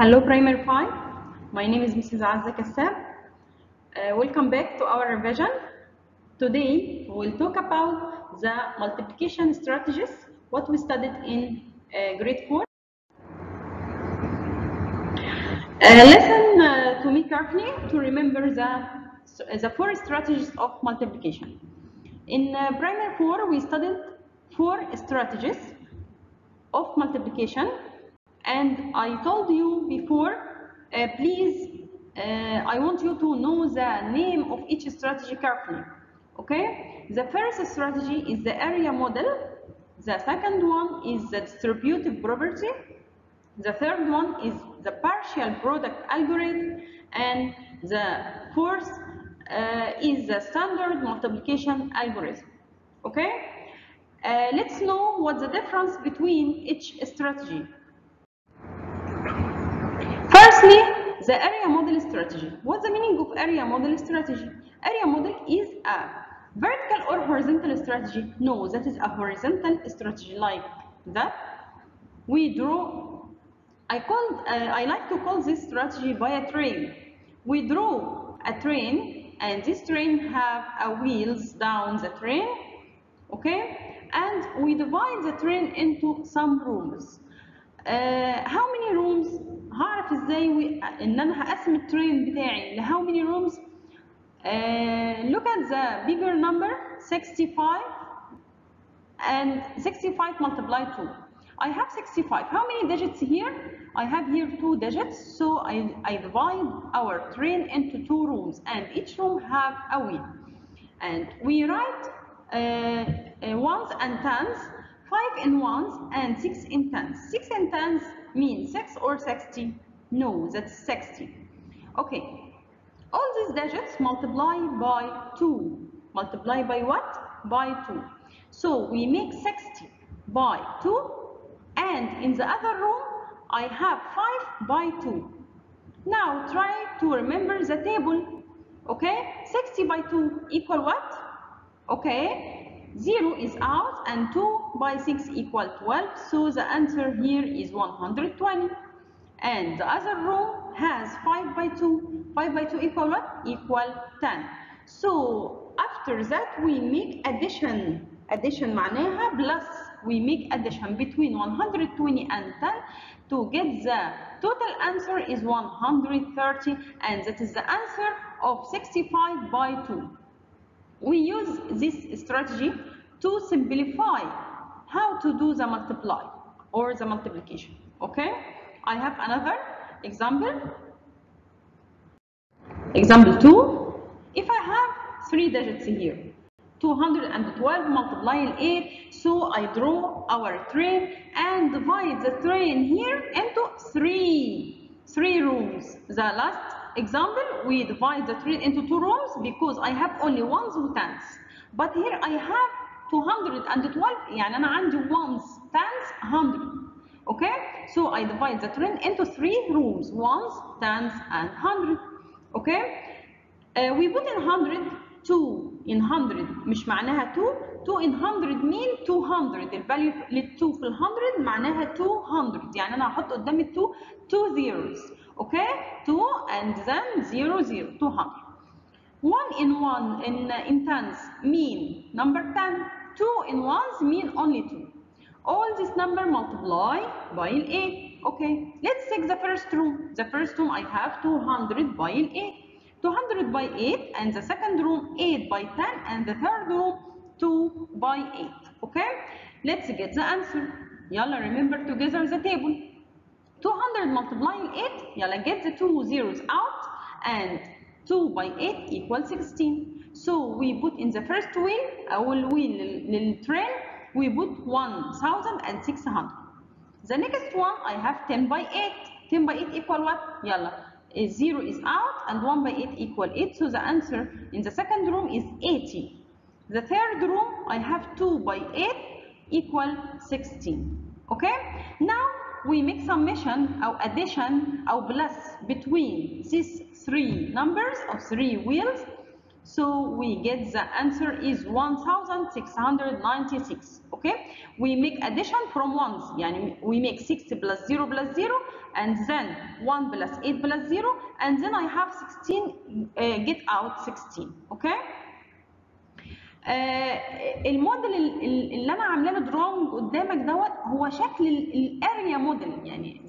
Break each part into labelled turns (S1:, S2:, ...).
S1: Hello Primary 5. My name is Mrs. Azza Kassab. Uh, welcome back to our revision. Today we will talk about the multiplication strategies, what we studied in uh, grade 4. Uh, listen uh, to me carefully to remember the, the four strategies of multiplication. In uh, primary 4 we studied four strategies of multiplication and I told you before, uh, please, uh, I want you to know the name of each strategy carefully. Okay? The first strategy is the area model. The second one is the distributive property. The third one is the partial product algorithm. And the fourth uh, is the standard multiplication algorithm. Okay? Uh, let's know what's the difference between each strategy. The area model strategy. What's the meaning of area model strategy? Area model is a vertical or horizontal strategy? No, that is a horizontal strategy like that. We draw, I call, uh, I like to call this strategy by a train. We draw a train and this train have a wheels down the train, okay? And we divide the train into some rooms. Uh, how many rooms هعرف ازاي و... ان انا هقسم الترين بتاعي ل how many rooms uh, look at the bigger number 65 and 65 multiply 2 I have 65 how many digits here I have here two digits so I, I divide our train into two rooms and each room have a wheel and we write uh, uh, ones and tens 5 in ones and 6 in tens. 6 in tens means 6 or 60 no that's 60 okay. All these digits multiply by 2 multiply by what? By 2 so we make 60 by 2 and in the other room I have 5 by 2 now try to remember the table. Okay? 60 by 2 equal what? Okay 0 is out and 2 by 6 equal 12 so the answer here is 120 and the other row has 5 by 2 5 by 2 equal what equal 10 so after that we make addition addition معناها plus we make addition between 120 and 10 to get the total answer is 130 and that is the answer of 65 by 2 we use this strategy to simplify how to do the multiply or the multiplication okay? I have another example. Example 2 if i have three digits here 212 multiply 8 so i draw our train and divide the train here into three three rooms. The last example, we divide the train into two rooms because I have only ones and tens. But here I have 212 يعني أنا عندي ones, tens, 100. Okay? So I divide the train into three rooms, ones, tens, and 100. Okay? Uh, we put in 100, 2 in 100 مش معناها 2 2 in 100 mean 200 الفاليو لل 2 في ال 100 معناها 200 يعني أنا هحط قدام ال 2 2 zeros okay? 2 and then 0 0 200 1 in 1 in uh, in tens mean number 10 2 in ones mean only 2 all this number multiply by 8 okay? Let's take the first room. The first room i have 200 by 8 200 by 8 and the second room 8 by 10 and the third room 2 by 8 okay? Let's get the answer. Yalla remember together the table 200 multiplying 8 يلا get the two zeros out and 2 by 8 equals 16 so we put in the first wheel أول wheel للtrain we put 1600 the next one I have 10 by 8 10 by 8 equal what يلا 0 is out and 1 by 8 equal 8 so the answer in the second room is 80 the third room I have 2 by 8 equal 16 okay now we make summation or addition or plus between these three numbers of three wheels So we get the answer is 1696 okay we make addition from ones يعني we make 6 plus 0 plus 0 and then 1 plus 8 plus 0 and then I have 16 uh, get out 16 okay آه الموديل ال- ال- اللي أنا عامله له دروينج قدامك دوت هو شكل الاريا موديل يعني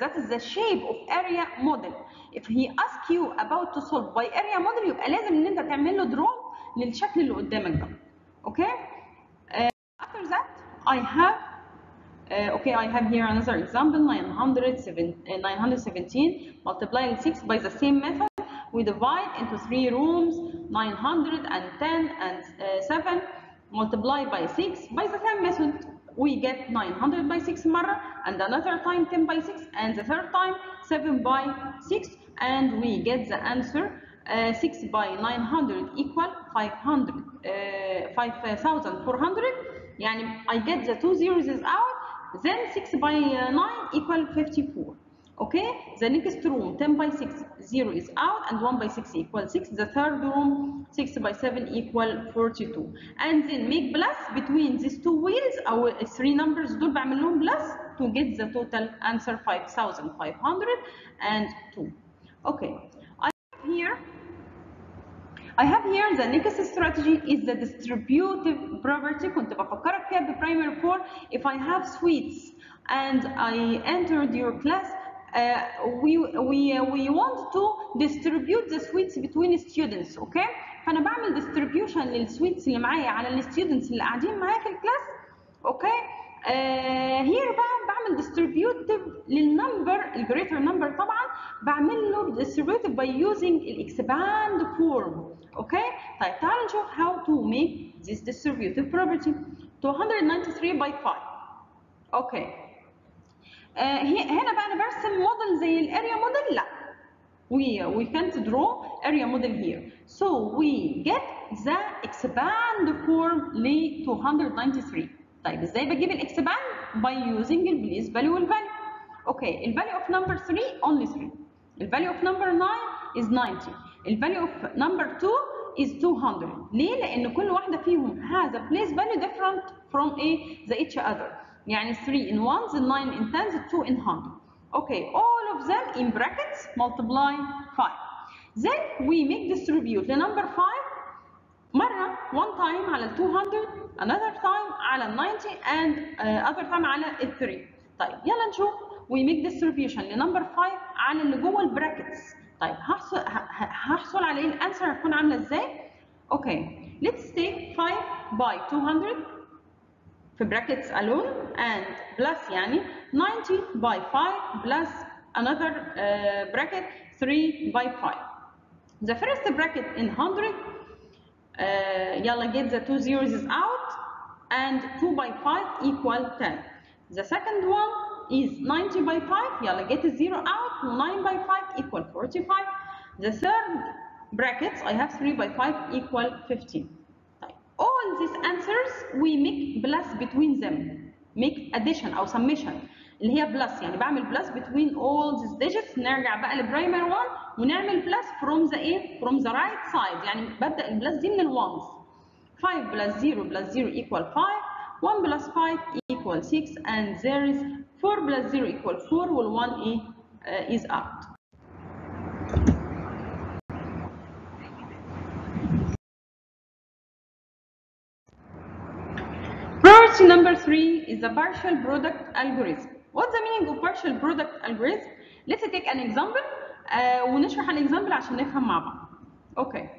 S1: that is the shape of area model if he ask you about to solve by area model يبقى لازم ان انت تعمل له درو للشكل اللي قدامك ده أوكي آه after that I have uh, okay I have here another example 907 uh, 917 multiply 6 by the same method we divide into three rooms 910 and uh, 7 multiply by 6 by the same method we get 900 by 6 مرة and another time 10 by 6 and the third time 7 by 6 and we get the answer uh, 6 by 900 equal 500 uh, 5400 يعني I get the two zeros is out then 6 by uh, 9 equal 54 okay the next room 10 by 6 0 is out and 1 by 6 equal 6 the third room 6 by 7 equal 42 and then make plus between these two wheels او three numbers دول بعمل لهم plus to get the total answer 5502 okay I have here I have here the next strategy is the distributive property كنت بفكرك فيها ببرايمري 4 if I have suites and I entered your class uh, we, we, we want to distribute the suites between students okay فانا بعمل distribution للسويتس اللي معايا على الستودنتس اللي قاعدين معايا في الكلاس اوكي هير بقى بعمل distributive للنمبر الجريتر نمبر طبعا بعمل له distributive by using الاكسباند فورم اوكي طيب تعالوا نشوف how to make this distributive property 293 by 5 اوكي آه هنا بقى أنا برسم موديل زي الاريا موديل لا we we can't draw area model here so we get the expand form ل 293 طيب إزاي بجيب الاكسباند by using البليس value والvalue أوكي ال value of number 3 only 3 ال value of number 9 is 90 ال value of number 2 is 200 ليه لأن كل واحدة فيهم has a place value different from a the each other يعني 3 in ones 9 in tens 2 in 100 Okay, all of them in brackets multiply 5. Then we make distribute the number 5 مرة one time على ال 200 another time على ال 90 and uh, other time على ال 3. طيب يلا نشوف we make distribution لنمبر 5 على اللي جوه البراكتس. طيب هحصل هحصل على إيه الانسر هتكون عاملة إزاي؟ أوكي let's take 5 by 200 في brackets alone and plus يعني 90 by 5 plus another uh, bracket 3 by 5. The first bracket in 100 uh, يلا get the two zeros is out and 2 by 5 equal 10. The second one is 90 by 5 يلا get a zero out 9 by 5 equal 45. The third brackets I have 3 by 5 equal 15. all these answers we make plus between them make addition او summation اللي هي plus يعني بعمل plus between all these digits نرجع بقى لبرايمر 1 ونعمل plus from the ايه from the right side يعني ببدا البلس دي من الوانز 5 plus 0 plus 0 equal 5 1 plus 5 equal 6 and there is 4 plus 0 equal 4 وال 1 ايه uh, is out Priority number three is the partial product algorithm. What's the meaning of partial product algorithm? Let's take an example uh, ونشرح الاكزامبل عشان نفهم مع بعض. Okay.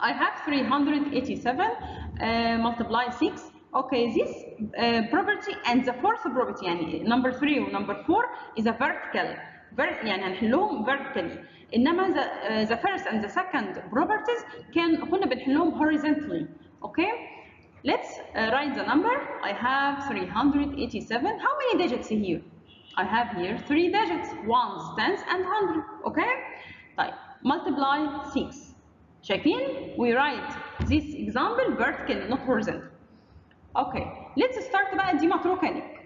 S1: I have 387 uh, multiply 6. Okay, this uh, property and the fourth property يعني number 3 و number 4 is a vertical. Ver يعني هنحلهم vertically. انما the, uh, the first and the second properties كان كنا بنحلهم horizontally. Okay? Let's uh, write the number. I have 387. How many digits here? I have here three digits, ones, tens, and hundred. Okay? طيب, multiply 6. Checking. We write this example vertically, not horizontal. Okay. Let's start بقى دي متروكة لك.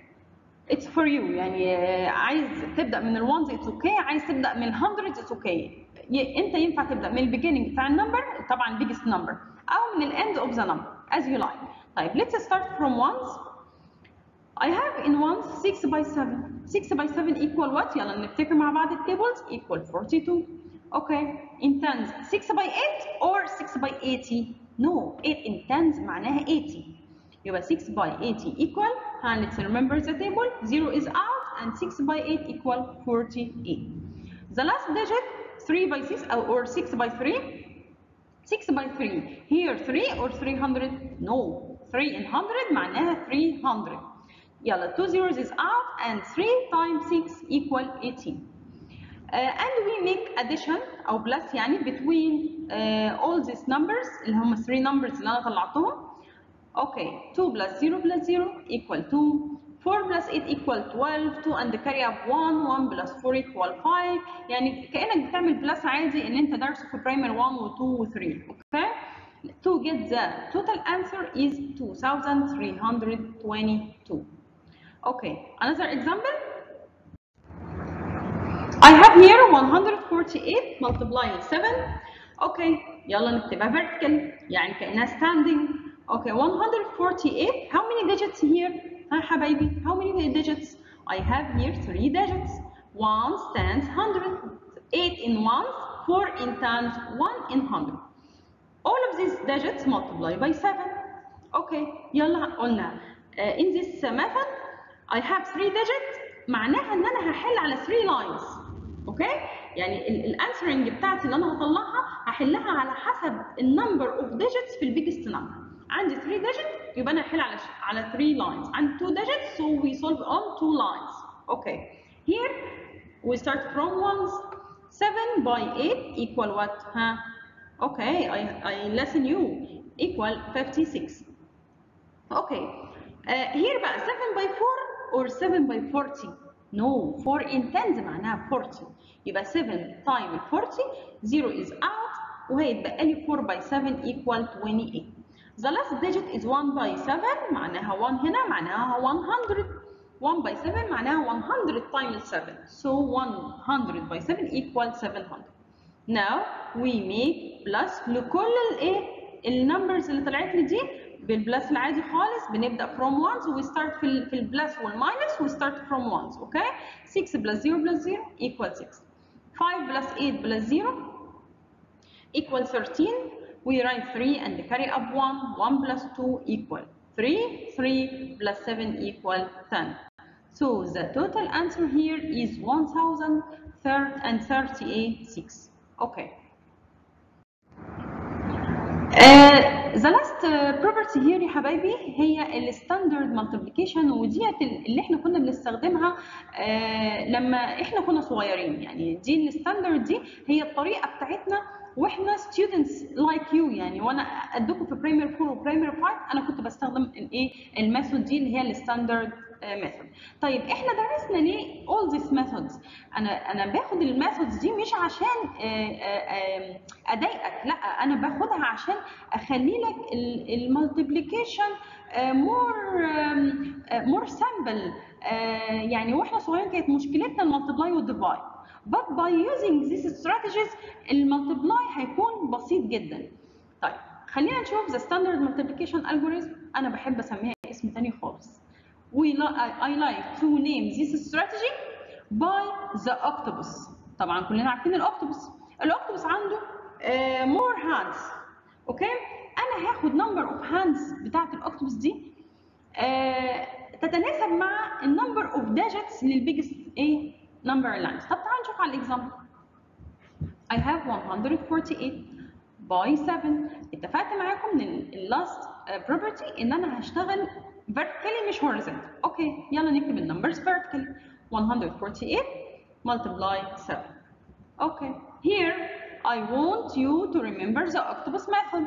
S1: It's for you يعني عايز تبدأ من الوانز it's okay عايز تبدأ من الهندرeds it's okay ي... انت ينفع تبدا من البيجيننج بتاع النمبر طبعا biggest number او من الاند اوف ذا number as you like طيب let's start from ones I have in ones 6 by 7 6 by 7 equal what يلا نفتكر مع بعض التيبلز equal 42 okay in tens 6 by 8 or 6 by 80 no 8 in tens معناها 80 يبقى 6 by 80 equal and let's remember the table 0 is out and 6 by 8 equal 48 the last digit 3 by 6 or 6 by 3 6 by 3 here 3 or 300 no 3 in 100 معناها 300 يلا 2 zeros is out and 3 times 6 equal 18 uh, and we make addition او plus يعني between uh, all these numbers اللي هم 3 numbers اللي انا طلعتهم okay 2 plus 0 plus 0 equal 2 4 plus 8 equal 12 2 and carry up 1 1 plus 4 equal 5 يعني كانك بتعمل بلس عادي ان انت دارسه في برايمر 1 و 2 و 3 okay to get the total answer is 2322 okay another example I have here 148 multiplying 7 okay يلا نكتبها vertical يعني كأنها standing okay 148 how many digits here ها حبايبي how many digits I have here 3 digits 1 stands 100 8 in ones 4 in tens 1 in 100 all of these digits multiply by 7 okay يلا قلنا uh, in this method I have 3 digits معناها ان أنا هحل على 3 lines أوكي يعني الانسرنج بتاعتي اللي أنا هطلعها هحلها على حسب النمبر اوف digits في البيجست نمبر عندي 3 digits يبقى انا هحل على على 3 lines عندي 2 digits so we solve on 2 lines okay here we start from ones 7 by 8 equal what huh okay I, I listen you equal 56 okay uh, here بقى 7 by 4 or 7 by 40 no 4 in 10 معناها 40 يبقى 7 times 40 0 is out وهيتبقى لي 4 by 7 equal 28 the last digit is 1 by 7 معناها 1 هنا معناها 100 1 by 7 معناها 100 times 7 so 100 by 7 equal 700 now we make plus لكل الايه النمبرز اللي طلعت لي دي بالبلس العادي خالص بنبدا from ones و we start في ال في البلس والماينس we start from ones okay 6 plus 0 plus 0 equal 6 5 plus 8 plus 0 equal 13 we write 3 and carry up 1 1 plus 2 equal 3 3 plus 7 equal 10 so the total answer here is 1038 6 okay. Uh, the last uh, property here يا حبايبي هي الستاندرد مالتيبليكيشن وديت اللي إحنا كنا بنستخدمها uh, لما إحنا كنا صغيرين. يعني دي الستاندرد دي هي الطريقة بتاعتنا وإحنا students like you يعني. وأنا ادوكم في برايمري 4 وبرايمري 5 أنا كنت بستخدم الايه الميثود دي اللي هي الستاندرد ميثود طيب إحنا درسنا ليه all these methods أنا أنا باخد الميثودز دي مش عشان أضايقك لأ أنا باخدها عشان أخلي لك المالتيبليكيشن مور مور سامبل يعني وإحنا صغيرين كانت مشكلتنا المالتيبلاي والديفايد but by using these strategies المالتيبلاي هيكون بسيط جدا. طيب خلينا نشوف the standard multiplication algorithm. أنا بحب أسميها اسم تاني خالص. We li I like to name this strategy by the octopus. طبعا كلنا عارفين الاوكتوبس الاوكتوبس عنده uh, more hands. أوكي? أنا هاخد number of hands بتاعت الاوكتوبس دي. uh, تتناسب مع النمبر اوف digits للبيجست إيه؟ Number lines طب تعالوا نشوف على الاكزامبل I have 148 by 7 اتفقت معاكم من اللاست property ان أنا هشتغل vertically مش horizontal أوكي يلا نكتب النمبرز vertically 148 multiply 7 أوكي here I want you to remember the octopus method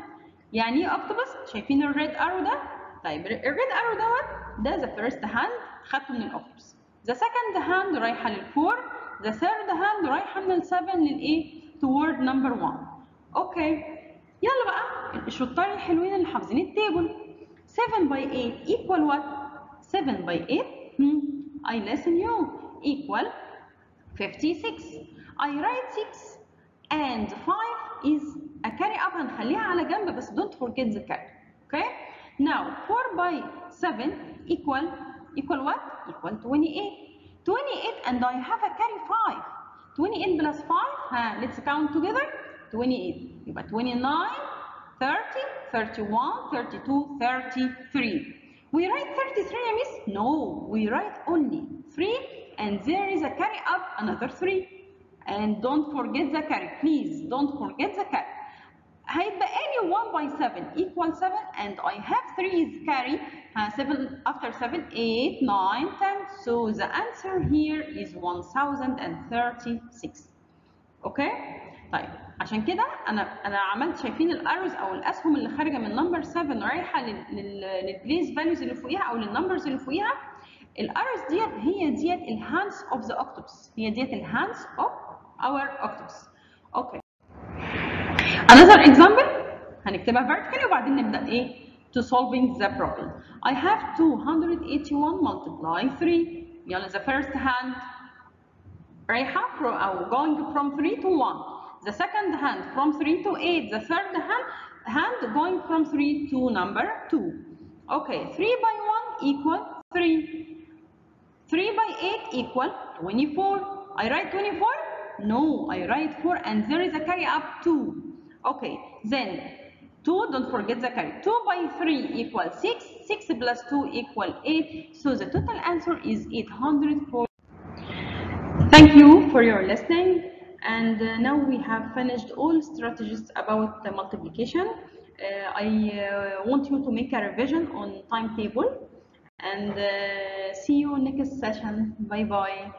S1: يعني إيه octopus شايفين الريد arrow ده طيب الريد arrow دوت ده the first hand خدته من الاوكتوبس the second hand رايحه للفور the third hand رايحه من السفن للايه toward number 1 أوكي يلا بقى الشطار الحلوين اللي حافظين التيبل 7 by 8 equal what 7 by 8 hmm. I listen you equal 56 I write 6 and 5 is a carry up هنخليها على جنب بس don't forget the carry okay now 4 by 7 equal equal what? Equal 28. 28 and I have a carry 5. 28 plus 5, Huh? let's count together, 28. You got 29, 30, 31, 32, 33. We write 33, miss? No, we write only 3 and there is a carry up, another 3. And don't forget the carry, please, don't forget the carry. هيتبقى لي 1 by 7 equal 7 and I have 3 is carry uh, 7 after 7 8 9 10 so the answer here is 1036 أوكي طيب. عشان كده أنا أنا عملت شايفين الاروز أو الأسهم اللي خارجة من نمبر 7 رايحة للبليس فاليوز اللي فوقيها أو للنمبرز اللي فوقيها. الاروز ديت هي ديت الهاندز اوف ذا اوكتوبس هي ديت الهاندز اوف اور اوكتوبس أوكي another example هنكتبها vertically وبعدين نبدا ايه to solving the problem I have 281 multiply 3 يلا the first hand رايحه from او going from 3 to 1 the second hand from 3 to 8 the third hand hand going from 3 to number 2 okay 3 by 1 equal 3 3 by 8 equal 24 I write 24 no I write 4 and there is a carry up 2 okay then 2 don't forget the carry 2 by 3 equal 6 6 plus 2 equals 8 so the total answer is 804 Thank you for your listening. And uh, now we have finished all strategies about the multiplication. Uh, I uh, want you to make a revision on timetable and uh, see you next session. Bye bye.